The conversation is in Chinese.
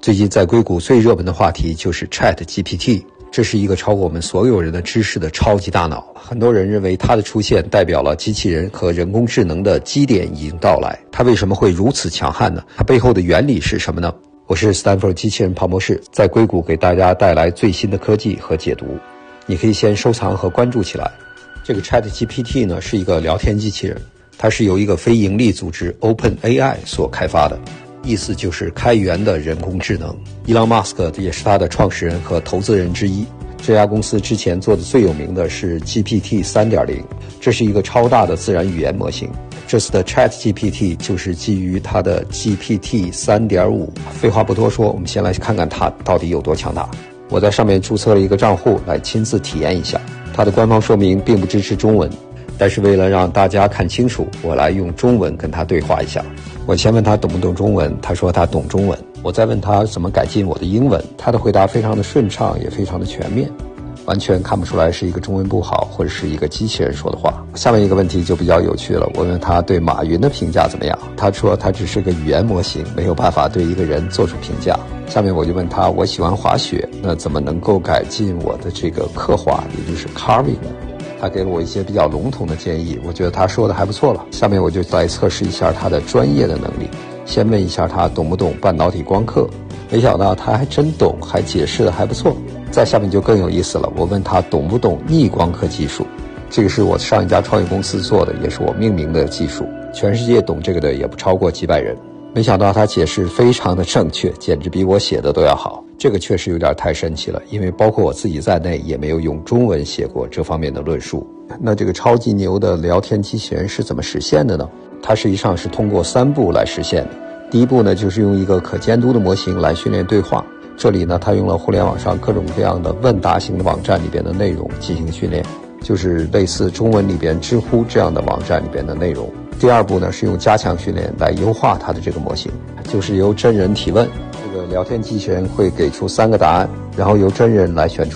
最近在硅谷最热门的话题就是 Chat GPT，这是一个超过我们所有人的知识的超级大脑。很多人认为它的出现代表了机器人和人工智能的基点已经到来。它为什么会如此强悍呢？它背后的原理是什么呢？我是 Stanford 机器人庞博士，在硅谷给大家带来最新的科技和解读。你可以先收藏和关注起来。这个 Chat GPT 呢是一个聊天机器人，它是由一个非盈利组织 Open AI 所开发的。意思就是开源的人工智能。伊朗马斯克也是他的创始人和投资人之一。这家公司之前做的最有名的是 GPT 3.0，这是一个超大的自然语言模型。这次的 Chat GPT 就是基于它的 GPT 3.5。废话不多说，我们先来看看它到底有多强大。我在上面注册了一个账户来亲自体验一下。它的官方说明并不支持中文，但是为了让大家看清楚，我来用中文跟他对话一下。我先问他懂不懂中文，他说他懂中文。我再问他怎么改进我的英文，他的回答非常的顺畅，也非常的全面，完全看不出来是一个中文不好或者是一个机器人说的话。下面一个问题就比较有趣了，我问他对马云的评价怎么样，他说他只是个语言模型，没有办法对一个人做出评价。下面我就问他，我喜欢滑雪，那怎么能够改进我的这个刻画，也就是 carving？他给了我一些比较笼统的建议，我觉得他说的还不错了。下面我就来测试一下他的专业的能力。先问一下他懂不懂半导体光刻，没想到他还真懂，还解释的还不错。再下面就更有意思了，我问他懂不懂逆光刻技术，这个是我上一家创业公司做的，也是我命名的技术，全世界懂这个的也不超过几百人。没想到他解释非常的正确，简直比我写的都要好。这个确实有点太神奇了，因为包括我自己在内也没有用中文写过这方面的论述。那这个超级牛的聊天机器人是怎么实现的呢？它实际上是通过三步来实现的。第一步呢，就是用一个可监督的模型来训练对话。这里呢，它用了互联网上各种各样的问答型的网站里边的内容进行训练，就是类似中文里边知乎这样的网站里边的内容。第二步呢，是用加强训练来优化它的这个模型，就是由真人提问。聊天机器人会给出三个答案，然后由真人来选出。